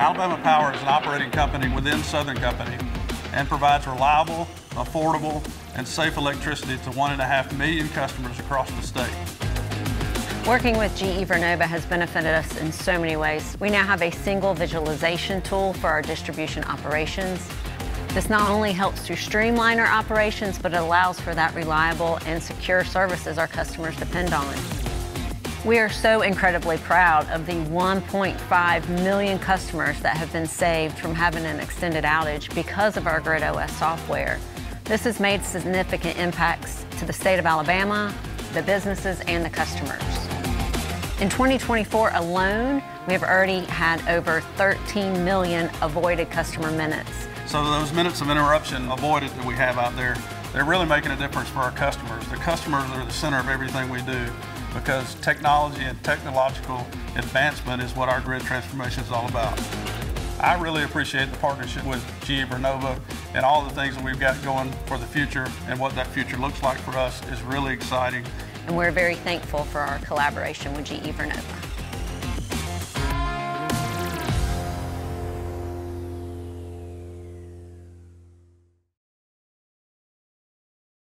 Alabama Power is an operating company within Southern Company and provides reliable, affordable, and safe electricity to one and a half million customers across the state. Working with GE Vernova has benefited us in so many ways. We now have a single visualization tool for our distribution operations. This not only helps to streamline our operations, but it allows for that reliable and secure services our customers depend on. We are so incredibly proud of the 1.5 million customers that have been saved from having an extended outage because of our GridOS software. This has made significant impacts to the state of Alabama, the businesses, and the customers. In 2024 alone, we have already had over 13 million avoided customer minutes. So those minutes of interruption avoided that we have out there, they're really making a difference for our customers. The customers are at the center of everything we do because technology and technological advancement is what our grid transformation is all about. I really appreciate the partnership with GE Vernova and all the things that we've got going for the future and what that future looks like for us is really exciting. And we're very thankful for our collaboration with GE Vernova.